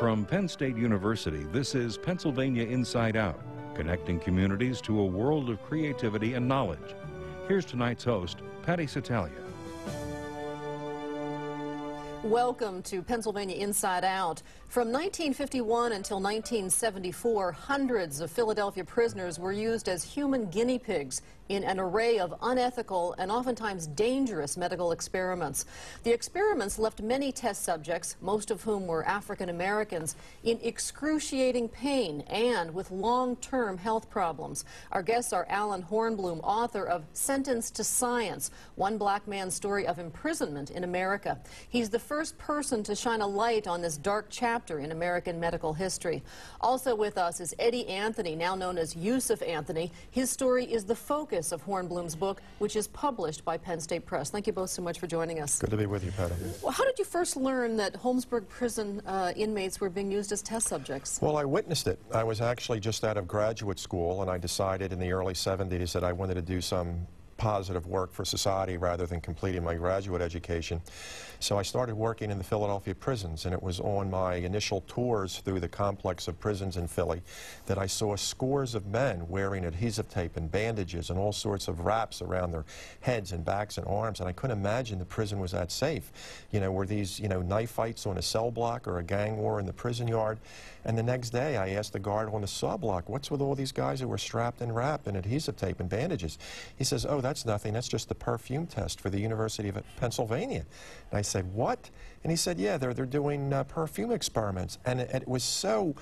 From Penn State University, this is Pennsylvania Inside Out, connecting communities to a world of creativity and knowledge. Here's tonight's host, Patty Satalia. Welcome to Pennsylvania Inside Out. From 1951 until 1974, hundreds of Philadelphia prisoners were used as human guinea pigs in an array of unethical and oftentimes dangerous medical experiments. The experiments left many test subjects, most of whom were African Americans, in excruciating pain and with long-term health problems. Our guests are Allen Hornblum, author of Sentence to Science, One Black Man's Story of Imprisonment in America. He's the first person to shine a light on this dark chapter in American medical history. Also with us is Eddie Anthony, now known as Yusef Anthony. His story is the focus of Hornblum's book, which is published by Penn State Press. Thank you both so much for joining us. Good to be with you, Patty. Well, how did you first learn that Holmesburg prison uh, inmates were being used as test subjects? Well, I witnessed it. I was actually just out of graduate school, and I decided in the early 70s that I wanted to do some positive work for society rather than completing my graduate education. So I started working in the Philadelphia prisons, and it was on my initial tours through the complex of prisons in Philly that I saw scores of men wearing adhesive tape and bandages and all sorts of wraps around their heads and backs and arms, and I couldn't imagine the prison was that safe. You know, were these, you know, knife fights on a cell block or a gang war in the prison yard? And the next day I asked the guard on the saw block, what's with all these guys who were strapped and wrapped and adhesive tape and bandages? He says, oh, that's nothing. That's just the perfume test for the University of Pennsylvania. And I said, what? And he said, yeah, they're, they're doing uh, perfume experiments. And it, it was so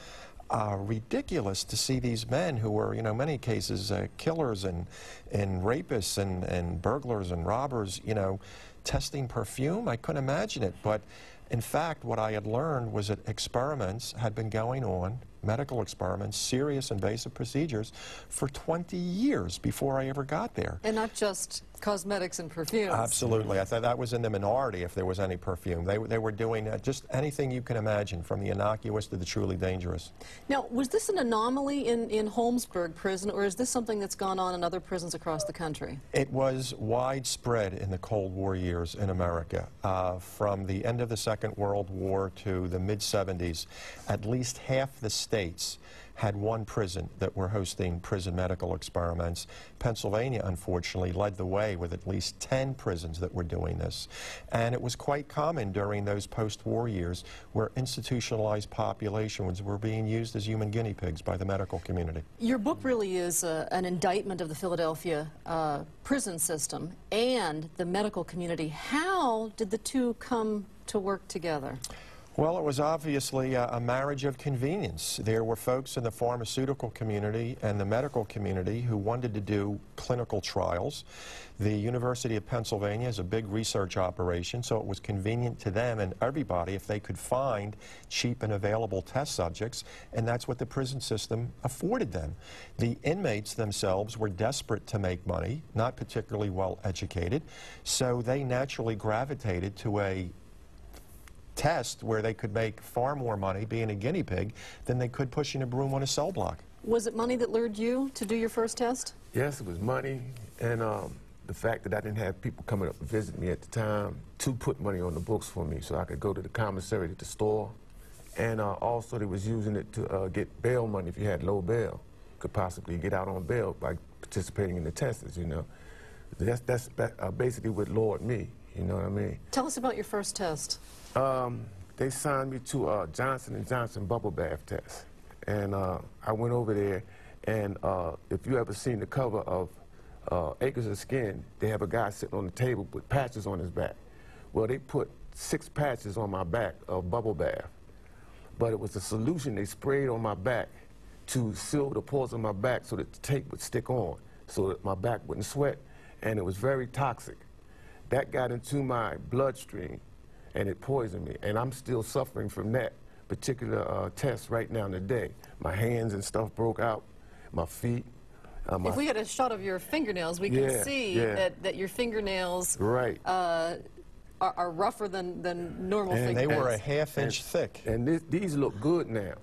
uh, ridiculous to see these men who were, you know, many cases uh, killers and, and rapists and, and burglars and robbers, you know, testing perfume. I couldn't imagine it. But in fact, what I had learned was that experiments had been going on medical experiments, serious invasive procedures, for 20 years before I ever got there. And not just cosmetics and perfumes. Absolutely. I thought that was in the minority if there was any perfume. They, they were doing uh, just anything you can imagine, from the innocuous to the truly dangerous. Now, was this an anomaly in, in Holmesburg prison, or is this something that's gone on in other prisons across the country? It was widespread in the Cold War years in America. Uh, from the end of the Second World War to the mid-70s, at least half the states had one prison that were hosting prison medical experiments. Pennsylvania, unfortunately, led the way with at least 10 prisons that were doing this. And it was quite common during those post-war years where institutionalized populations were being used as human guinea pigs by the medical community. Your book really is uh, an indictment of the Philadelphia uh, prison system and the medical community. How did the two come to work together? Well, it was obviously a, marriage of convenience. There were folks in the pharmaceutical community and the medical community who wanted to do clinical trials. The University of Pennsylvania is a big research operation, so it was convenient to them and everybody if they could find cheap and available test subjects, and that's what the prison system afforded them. The inmates themselves were desperate to make money, not particularly well educated, so they naturally gravitated to a test where they could make far more money being a guinea pig than they could pushing a broom on a cell block. Was it money that lured you to do your first test? Yes, it was money and um, the fact that I didn't have people coming up to visit me at the time to put money on the books for me so I could go to the commissary at the store. And uh, also they was using it to uh, get bail money if you had low bail. Could possibly get out on bail by participating in the tests, you know. That's, that's uh, basically what lured me, you know what I mean? Tell us about your first test. Um, they signed me to uh, Johnson & Johnson bubble bath test. And uh, I went over there, and uh, if you ever seen the cover of uh, Acres of Skin, they have a guy sitting on the table with patches on his back. Well, they put six patches on my back of bubble bath. But it was a solution they sprayed on my back to seal the pores on my back so that the tape would stick on, so that my back wouldn't sweat, and it was very toxic. That got into my bloodstream, and it poisoned me. And I'm still suffering from that particular uh, test right now today. My hands and stuff broke out, my feet. Uh, my if we had a shot of your fingernails, we yeah, can see yeah. that, that your fingernails right. Uh, are, are, rougher than, than normal and fingernails. they were a half inch and, thick. And this, these look good now.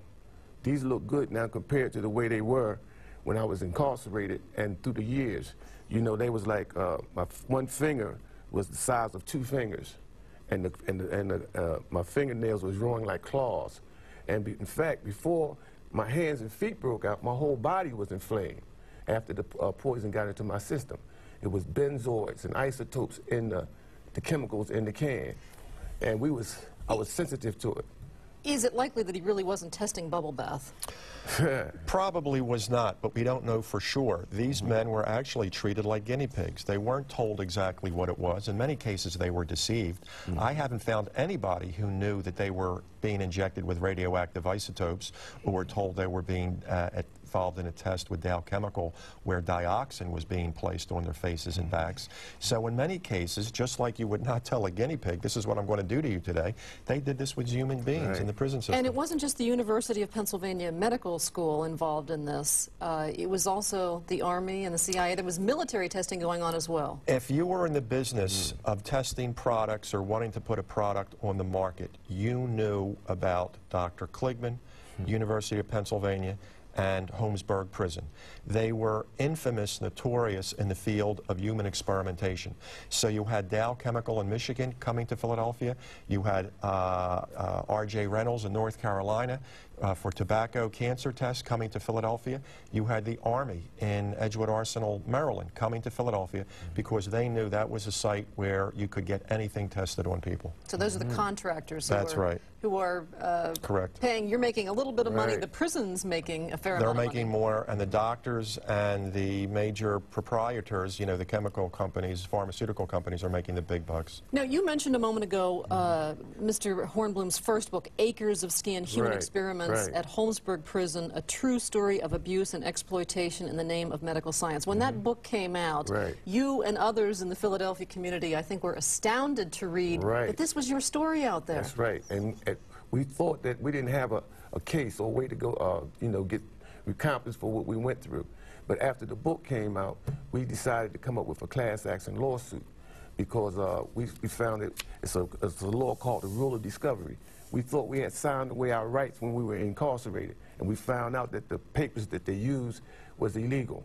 These look good now compared to the way they were when I was incarcerated and through the years. You know, they was like, uh, my one finger was the size of two fingers and, the, and, the, and the, uh, my fingernails was growing like claws. And be, in fact, before my hands and feet broke out, my whole body was inflamed after the uh, poison got into my system. It was benzoids and isotopes in the, the chemicals in the can. And we was, I was sensitive to it. Is it likely that he really wasn't testing bubble bath? Probably was not, but we don't know for sure. These men were actually treated like guinea pigs. They weren't told exactly what it was. In many cases, they were deceived. I haven't found anybody who knew that they were being injected with radioactive isotopes or were told they were being uh, at- involved in a test with Dow Chemical where dioxin was being placed on their faces and backs. So in many cases, just like you would not tell a guinea pig, this is what I'm going to do to you today, they did this with human beings Right. in the prison system. And it wasn't just the University of Pennsylvania Medical School involved in this. Uh, it was also the Army and the CIA. There was military testing going on as well. If you were in the business of testing products or wanting to put a product on the market, you knew about Dr. Kligman, University of Pennsylvania, and Holmesburg Prison. They were infamous, notorious in the field of human experimentation. So you had Dow Chemical in Michigan coming to Philadelphia. You had uh, uh, R.J. Reynolds in North Carolina uh, for tobacco cancer tests coming to Philadelphia. You had the Army in Edgewood Arsenal, Maryland, coming to Philadelphia because they knew that was a site where you could get anything tested on people. So those are the contractors who Mm-hmm. That's are, right. who are uh, Correct. paying. You're making a little bit of money. The prison's making a fair amount They're amount of making money. more, and the doctors and the major proprietors, you know, the chemical companies, pharmaceutical companies, are making the big bucks. Now, you mentioned a moment ago uh, Mr. Hornblum's first book, Acres of Skin Human Right, Experiments right. at Holmesburg Prison, a true story of abuse and exploitation in the name of medical science. When that book came out, Mm-hmm. Right. you and others in the Philadelphia community, I think, were astounded to read Right. that this was your story out there. That's right. And we thought that we didn't have a, a case or a way to go, uh, you know, get recompense for what we went through. But after the book came out, we decided to come up with a class action lawsuit because uh, we, we found it, it's a, it's a law called the rule of discovery. We thought we had signed away our rights when we were incarcerated, and we found out that the papers that they used was illegal.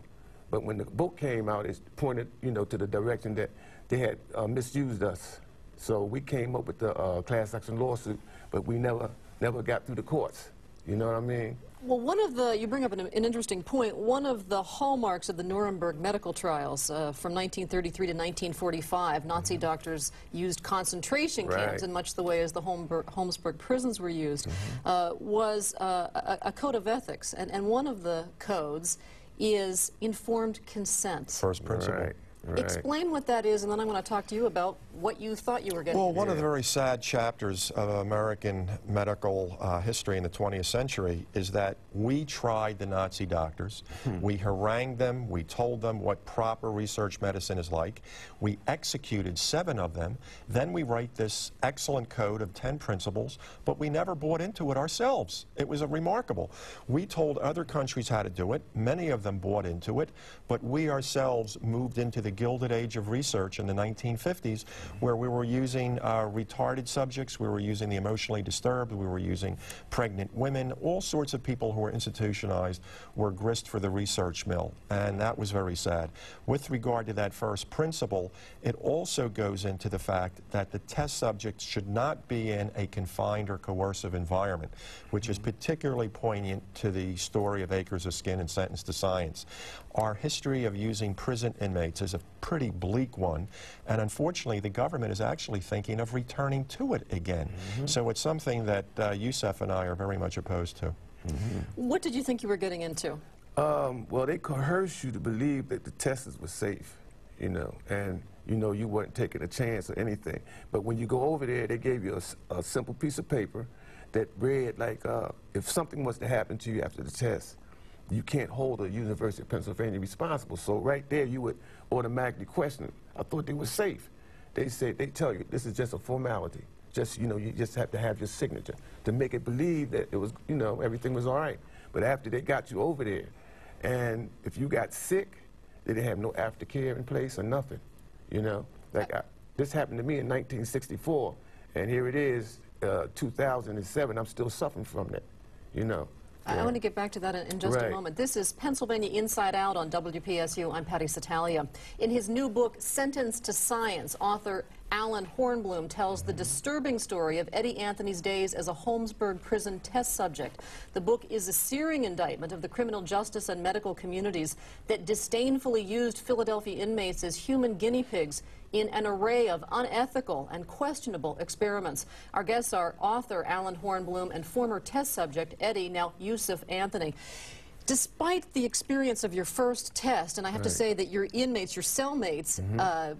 But when the book came out, it pointed, you know, to the direction that they had uh, misused us. So we came up with the uh, class action lawsuit, but we never, never got through the courts. You know what I mean? Well, one of the, you bring up an, an interesting point. One of the hallmarks of the Nuremberg medical trials uh, from 1933 to 1945, Nazi doctors used concentration camps Mm-hmm. Right. in much the way as the Holmberg, Holmesburg prisons were used, uh, was uh, a, a code of ethics. And, and one of the codes is informed consent. First principle. Right. Right. Explain what that is, and then I'm going to talk to you about what you thought you were getting. Well, one of the very sad chapters of American medical uh, history in the 20th century is that we tried the Nazi doctors. We harangued them. We told them what proper research medicine is like. We executed seven of them. Then we write this excellent code of 10 principles, but we never bought into it ourselves. It was a remarkable. We told other countries how to do it. Many of them bought into it, but we ourselves moved into the gilded age of research in the 1950s where we were using uh, retarded subjects, we were using the emotionally disturbed, we were using pregnant women, all sorts of people who were institutionalized were grist for the research mill, and that was very sad. With regard to that first principle, it also goes into the fact that the test subjects should not be in a confined or coercive environment, which is particularly poignant to the story of Acres of Skin and Sentenced to Science. Our history of using prison inmates is a pretty bleak one, and unfortunately, the government is actually thinking of returning to it again. So it's something that uh, Yusef and I are very much opposed to. what did you think you were getting into? Um, well, they coerced you to believe that the tests were safe, you know, and you know you weren't taking a chance or anything. But when you go over there, they gave you a simple piece of paper that read like, uh, if something was to happen to you after the test, you can't hold the University of Pennsylvania responsible. So right there, you would automatically question. I thought they were safe. They said they tell you this is just a formality. Just you know, you just have to have your signature to make it believe that it was, you know, everything was all right. But after they got you over there, and if you got sick, they didn't have no aftercare in place or nothing. You know, like I, this happened to me in 1964, and here it is, uh, 2007. I'm still suffering from that. You know. I- I want to get back to that in, in just a moment. This is Pennsylvania Inside Out on WPSU. I'm Patty Satalia. In his new book, Sentenced to Science, author Allen Hornblum tells the disturbing story of Eddie Anthony's days as a Holmesburg prison test subject. The book is a searing indictment of the criminal justice and medical communities that disdainfully used Philadelphia inmates as human guinea pigs in an array of unethical and questionable experiments. Our guests are author Allen Hornblum and former test subject Eddie, now Yusef Anthony. Despite the experience of your first test, and I have right. to say that your inmates, your cellmates, mm -hmm. uh,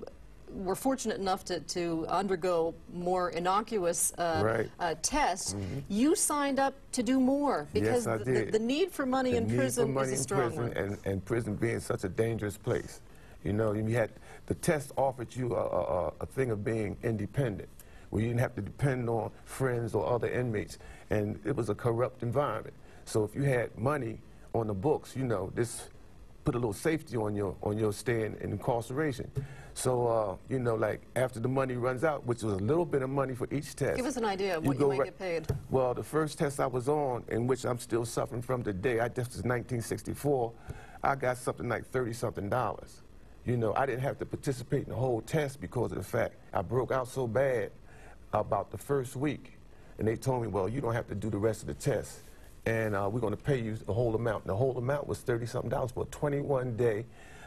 were fortunate enough to, to undergo more innocuous uh, right. uh, tests, mm -hmm. you signed up to do more because yes, the, the, need for money the in prison is a strong prison one. And, and prison being such a dangerous place. You know, you had the test offered you a, a, a thing of being independent, where you didn't have to depend on friends or other inmates, and it was a corrupt environment. So if you had money on the books, you know, this put a little safety on your on your stay in, in incarceration. So, uh, you know, like after the money runs out, which was a little bit of money for each test. Give us an idea of you what you might get paid. Well, the first test I was on, in which I'm still suffering from today, I just was 1964, I got something like 30-something dollars. You know, I didn't have to participate in the whole test because of the fact I broke out so bad about the first week. And they told me, well, you don't have to do the rest of the test. And uh, we're going to pay you the whole amount. And the whole amount was 30-something dollars for a 21-day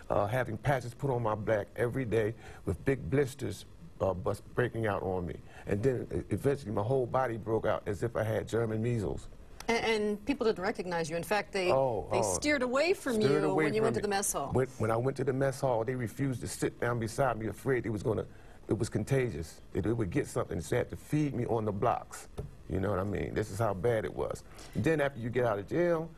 uh, having patches put on my back every day with big blisters uh, breaking out on me. And then eventually my whole body broke out as if I had German measles. And, and people didn't recognize you. In fact, they, oh, they oh, steered away from steered you away when you went me. to the mess hall. When, when, I went to the mess hall, they refused to sit down beside me, afraid it was going to, it was contagious. It, it would get something, so they had to feed me on the blocks. You know what I mean? This is how bad it was. And then after you get out of jail,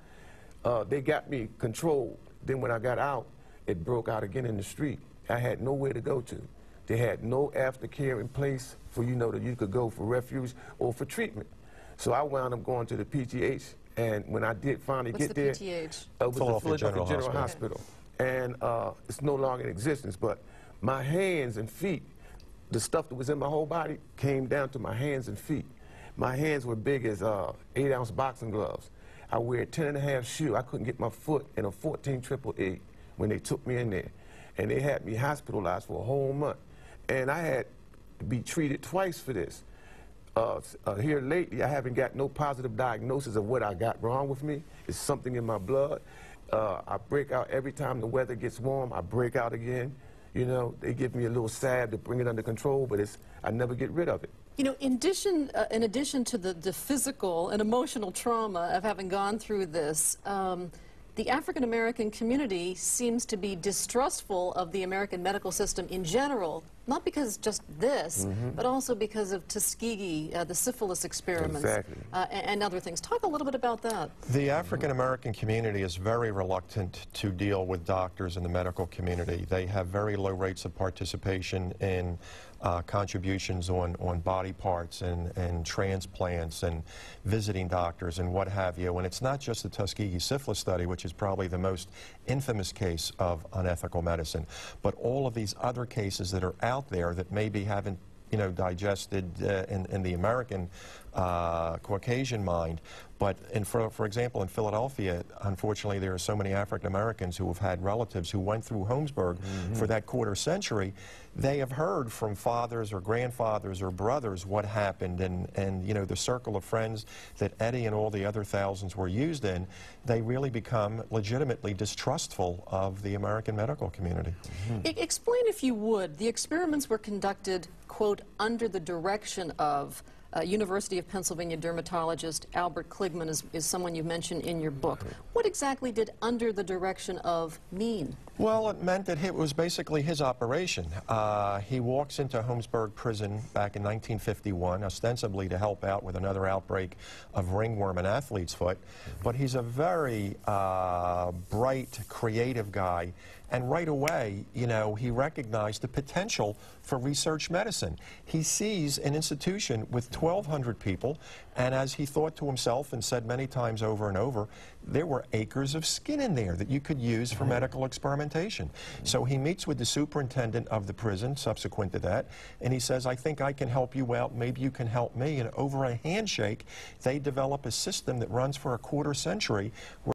uh, they got me controlled. Then when I got out, it broke out again in the street. I had nowhere to go to. They had no aftercare in place for you know that you could go for refuge or for treatment. So I wound up going to the PGH, and when I did finally What's get the there, PGH? Uh, it was Philadelphia, the Philadelphia General, General Hospital, Hospital. and uh, it's no longer in existence. But my hands and feet, the stuff that was in my whole body, came down to my hands and feet. My hands were big as uh, eight-ounce boxing gloves. I wear a 10 and a half shoe. I couldn't get my foot in a 14 triple E when they took me in there. And they had me hospitalized for a whole month. And I had to be treated twice for this. Uh, uh, here lately, I haven't got no positive diagnosis of what I got wrong with me. It's something in my blood. Uh, I break out every time the weather gets warm. I break out again. You know, they give me a little salve to bring it under control, but it's I never get rid of it. You know, in addition, uh, in addition to the, the physical and emotional trauma of having gone through this, um, the African American community seems to be distrustful of the American medical system in general, not because just this, mm -hmm. but also because of Tuskegee, uh, the syphilis experiments, exactly. uh, and, and, other things. Talk a little bit about that. The African American community is very reluctant to deal with doctors in the medical community. They have very low rates of participation in uh, contributions on, on body parts and, and transplants and visiting doctors and what have you. And it's not just the Tuskegee syphilis study, which is probably the most infamous case of unethical medicine, but all of these other cases that are out there that maybe haven't you know, digested uh, in, in the American uh, Caucasian mind. But in, for, for example, in Philadelphia, unfortunately, there are so many African Americans who have had relatives who went through Holmesburg mm -hmm. for that quarter century. They have heard from fathers or grandfathers or brothers what happened, and, and you know the circle of friends that Eddie and all the other thousands were used in. They really become legitimately distrustful of the American medical community. Mm -hmm. Explain, if you would, the experiments were conducted, quote, under the direction of uh, University of Pennsylvania dermatologist Albert Kligman is, is someone you mentioned in your book. What exactly did under the direction of mean? Well, it meant that it was basically his operation. Uh, he walks into Holmesburg Prison back in 1951, ostensibly to help out with another outbreak of ringworm and athlete's foot. But he's a very uh, bright, creative guy. And right away, you know, he recognized the potential for research medicine. He sees an institution with 1,200 people, and as he thought to himself and said many times over and over, there were acres of skin in there that you could use for medical experimentation. So he meets with the superintendent of the prison subsequent to that, and he says, I think I can help you out, maybe you can help me. And over a handshake, they develop a system that runs for a quarter century.